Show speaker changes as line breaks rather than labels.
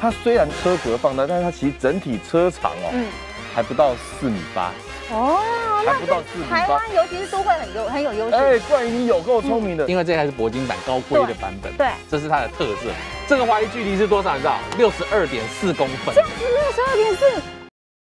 它虽然车格放大但是它其实整体车长哦还不到四米八。
哦
还不到四米八。
台湾尤其是都会很有很有优势。
哎怪你有够聪明的。
因为这台是铂金版高规的版本
对。
这是它的特色。这个滑移距离是多少你知道？六十二点四公分。
这样子六十二点四